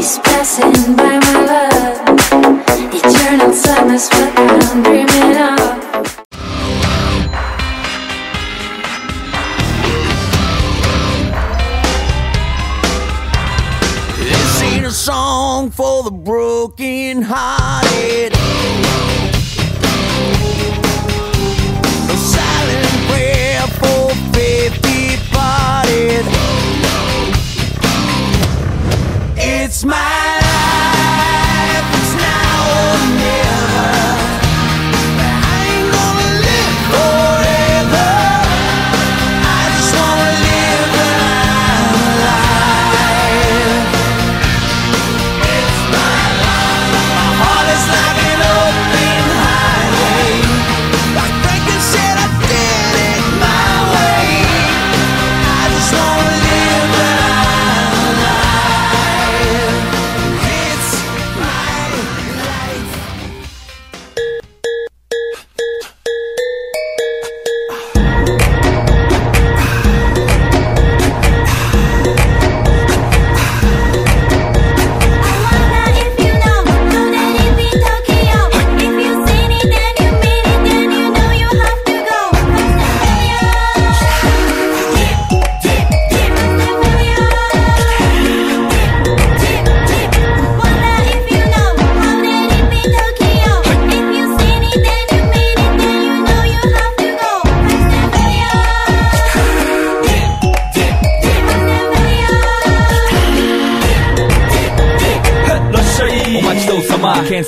days passing by my love. Eternal summer's what I'm dreaming of. This ain't a song for the broken hearted. It's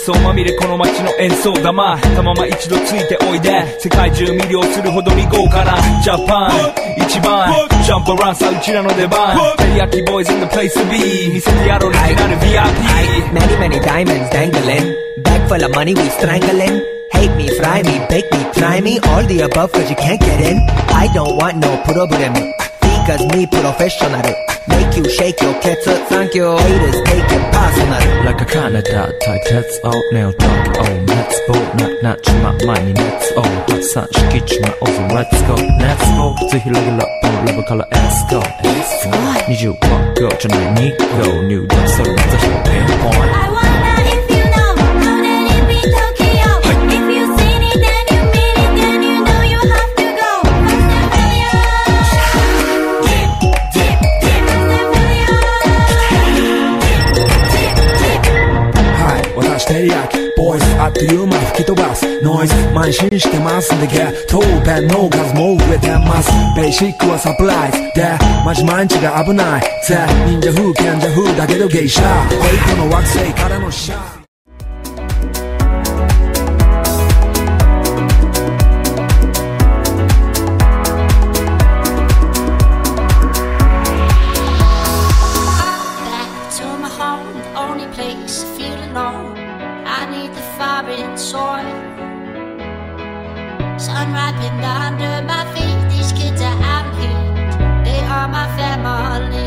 さまみれこの街の演奏玉たまま一度ついておいで世界中魅了するほどに豪華なジャパン一番ジャンプランさうちらの出番テリヤキボーイズ in the place to be 見せてやろうオリジナル VIP Many, many diamonds dangling. Bag full of money, we strangling. Hate me, fry me, bake me, try me All the above cause you can't get in I don't want no problem Because me professional Make you shake your cats Thank you Haters take it personal Like a Canada type that's all nail talk oh let's go not not 주마 많이 let's go 확산시키 주마 also let's go let's go 또 힐러힐러 love color let's go let's go need you walk go tonight need go new dance so let's go pinpoint I wonder if ノイズ慢心してますんでゲ当ンの数も増えてます。ベーシックはサプライズでマジ毎日が危ない。ぜ忍者風賢者風だけど芸者恋子の惑星からのシャー。Feeling low. I need the fire and soil. sun under my feet. These kids are out here, they are my family.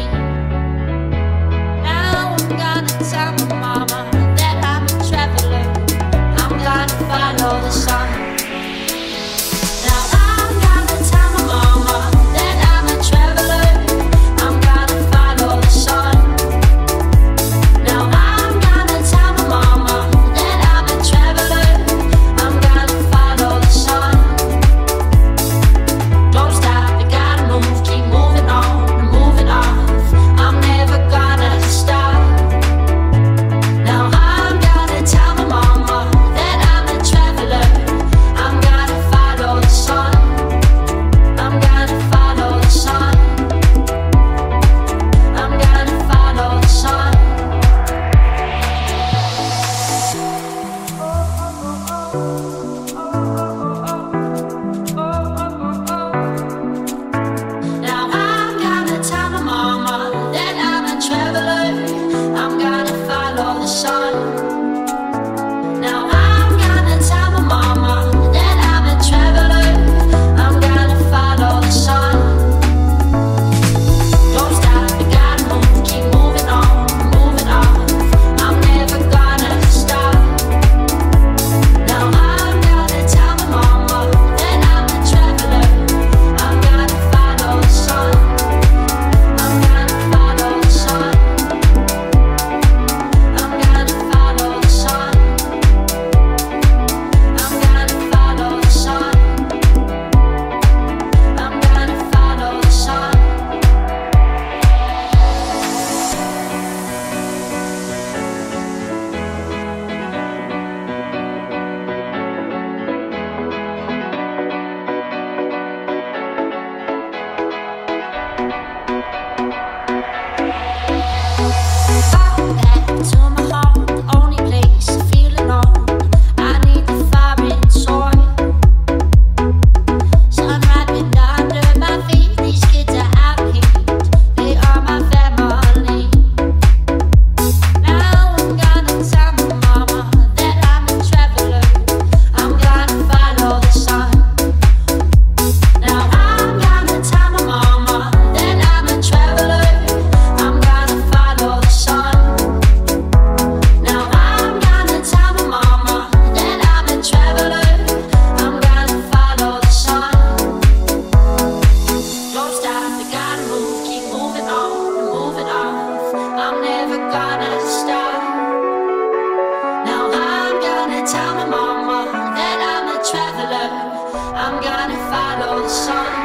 I'm gonna follow the sun.